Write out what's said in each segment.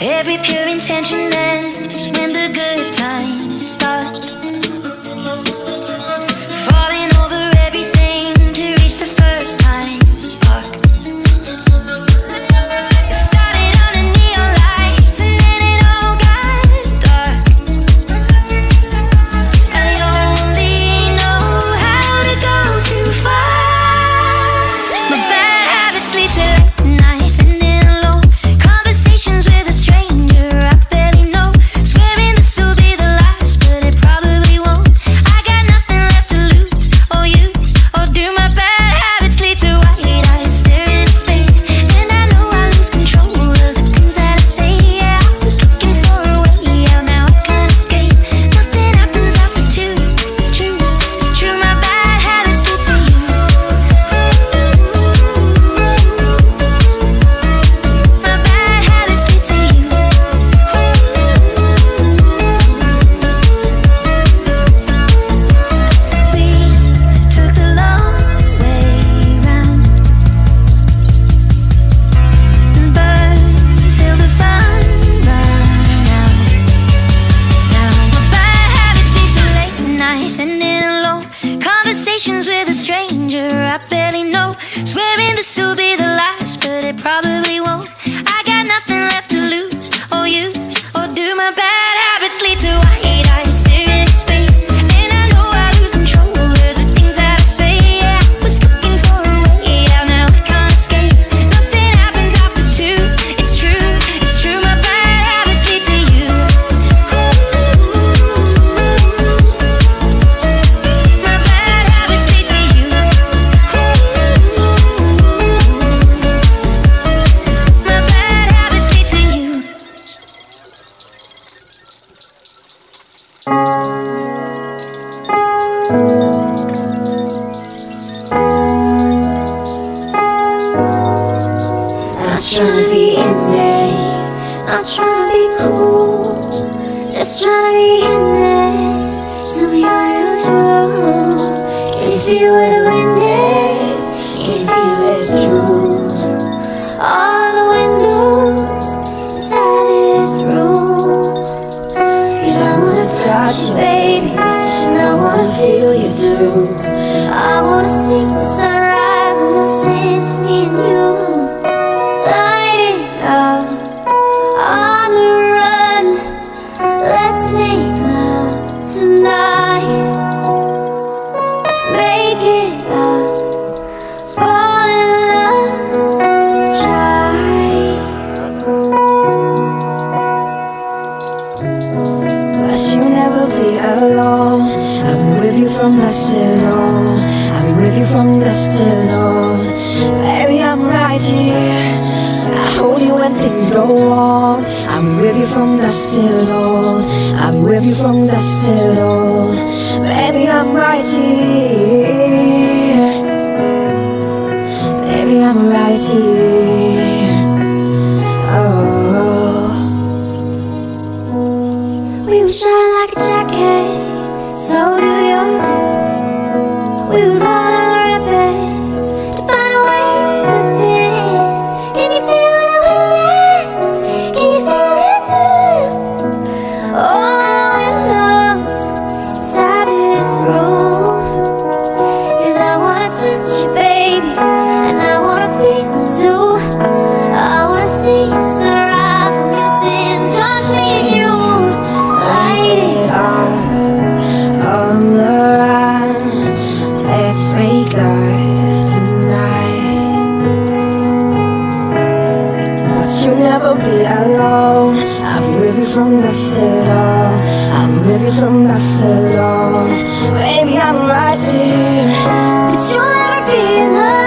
Every pure intention ends when the good times start. Just tryna be in there, not tryna be cool. Just tryna be in there. Tell me how you do. If you would from dusk till dawn I'm with you from dusk till dawn Baby, I'm right here. I hold you when things go wrong. I'm with you from dusk till dawn I'm with you from dusk till dawn Baby, I'm right here. Baby, I'm right here. Oh. We'll shine? right here. That you'll never be alone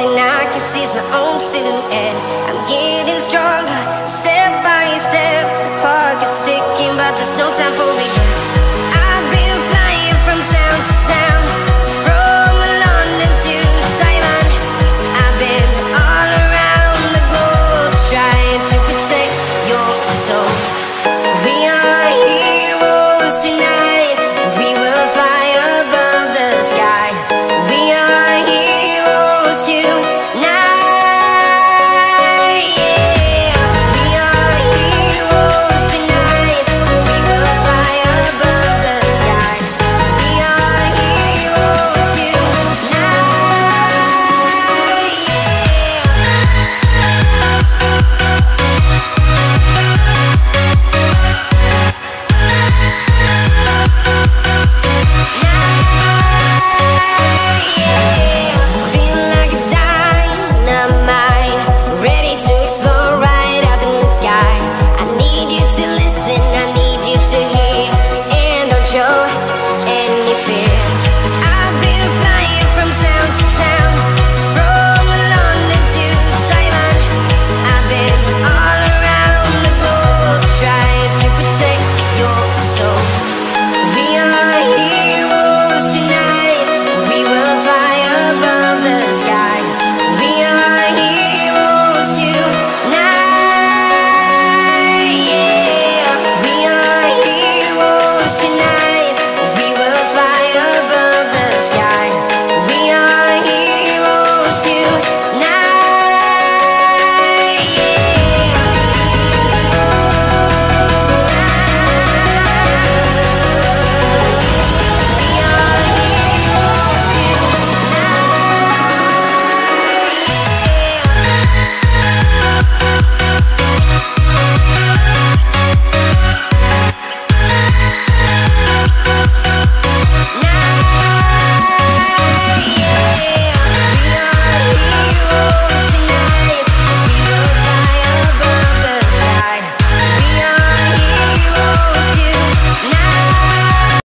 something I can see is my own silhouette. I'm getting stronger, step by step.